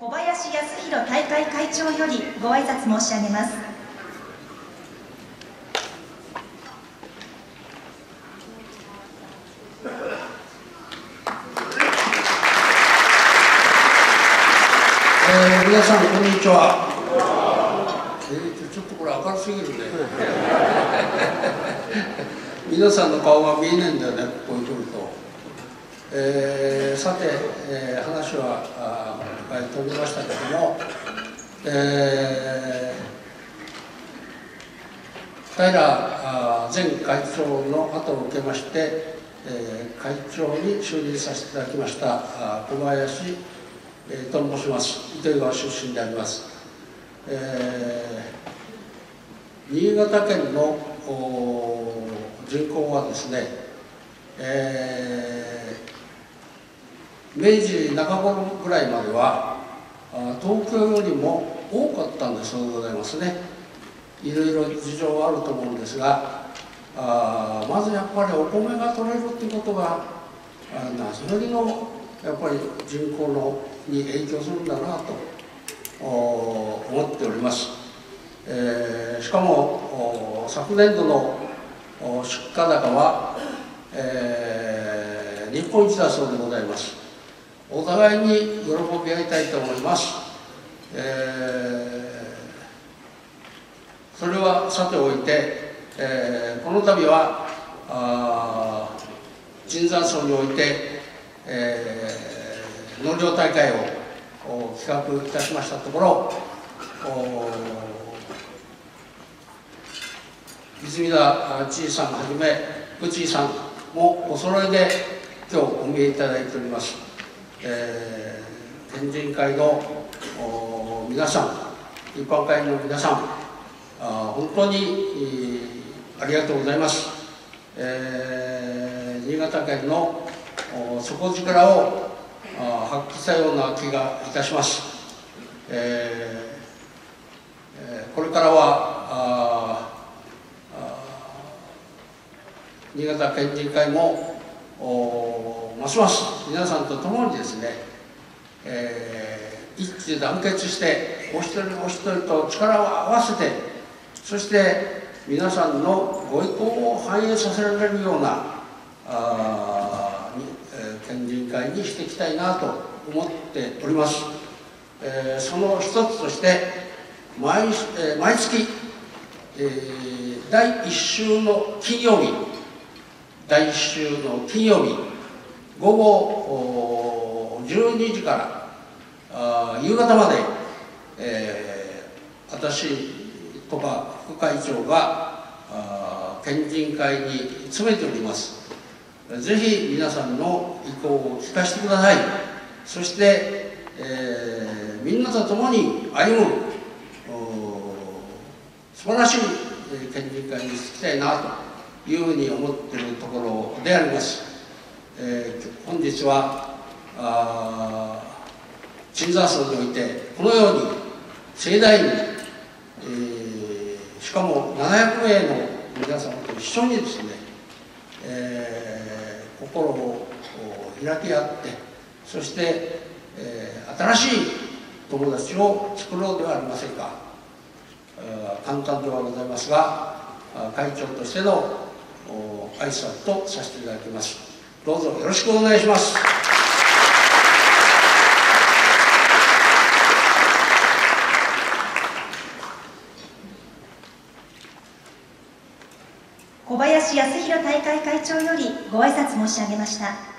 小林康弘大会会長よりご挨拶申し上げますえー皆さんこんにちは。えーとちょっとこれ明るすぎるね。皆さんの顔が見えないんだよね、ここに来ると。えーさて、えー話はあぱい飛びましたけども、えー平前会長の後を受けまして、えー会長に就任させていただきましたあー小林えーと申します。糸魚川出身であります、えー新潟県のお人口はですね、えー明治中頃ぐらいまでは東京よりも多かったんだそうございますね。いろいろ事情はあると思うんですがあまずやっぱりお米が取れるっていうことがあなそれのやっぱり人口のに影響するんだなと思っております、えーしかも昨年度の出荷高は、えー日本一だそうでございます。お互いに喜び合いたいと思います、えーそれはさておいて、えーこの度はあ椿山荘において、えー農業大会を企画いたしましたところ泉田知事さんはじめ副知事さんもお揃いで今日お見えいただいております、えー県人会のお皆さん一般会の皆さんあ本当に、えーありがとうございます、えー新潟県のお底力をあ発揮したような気がいたします、えーえーこれからはあーあー新潟県人会もますます。皆さんと共にですね、えー一致団結してお一人お一人と力を合わせてそして皆さんのご意向を反映させられるようなあにえー県人会にしていきたいなと思っております、えーその一つとして毎,、えー毎月、えー第1週の金曜日第1週の金曜日午後12時から夕方まで、えー私とか副会長が県人会に詰めております。ぜひ皆さんの意向を聞かせてください。そして、えーみんなと共に歩む素晴らしい県人会にしていきたいなと。いうふうに思っているところであります、えー本日はあー椿山荘においてこのように盛大に、えーしかも700名の皆様と一緒にですね、えー心を開き合ってそして、えー新しい友達を作ろうではありませんか、えー簡単ではございますが会長としての挨拶とさせていただきます。どうぞよろしくお願いします。小林康弘大会会長よりご挨拶申し上げました。